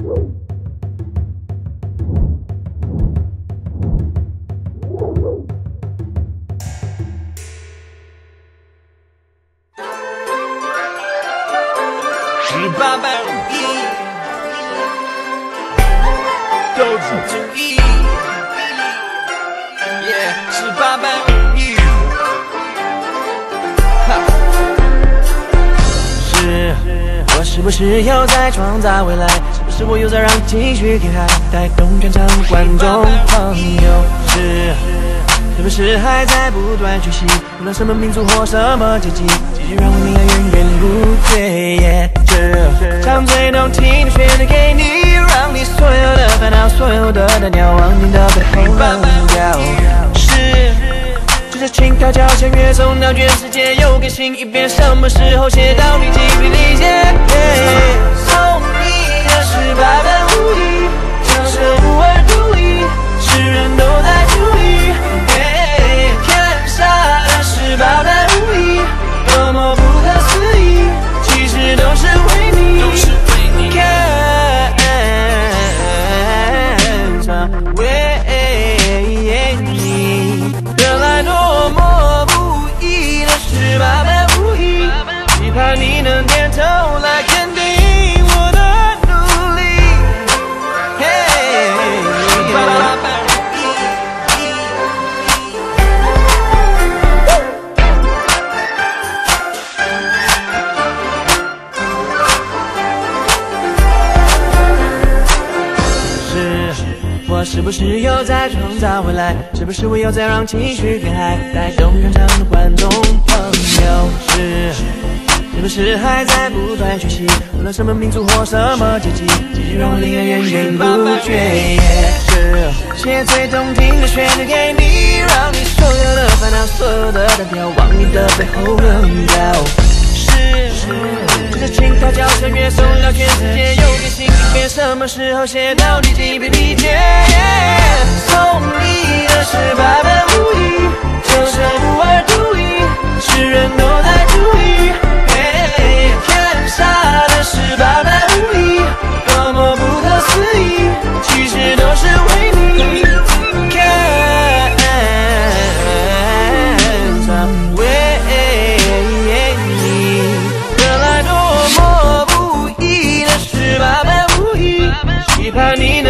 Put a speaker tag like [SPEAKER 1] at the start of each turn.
[SPEAKER 1] 十八般武艺，都注意。耶，十八般
[SPEAKER 2] 我是不是又在创造未来？是不是我又在让情绪给海带动全场观众朋友？是是不是还在不断学习？无论什么民族或什么阶级，继续让我们源源不绝。耶，这场最动听的旋律给你，让你所有的烦恼、所有的单调，往你的背后扔掉。是。这是轻飘交响乐送到全世界，又更新一遍，什么时候写到你精疲力竭？头来肯定我的努力。嘿，
[SPEAKER 1] 八般武艺。
[SPEAKER 2] 是我是不是又在创造未来？是不是我又在让情绪跟海带动全场的观众朋友？是是不是还在不断学习？无论什么民族或什么阶级，继续让我灵感源源不绝。是写最动听的旋律给你，让你所有的烦恼、所有的单调，往你的背后扔掉。是，这是轻飘交响乐送到全世界，又更新一遍，什么时候写到你精疲力竭？送你的十八般武艺，就是无二独一，世人都在注意。原来多么不易的十八般武艺，期盼你。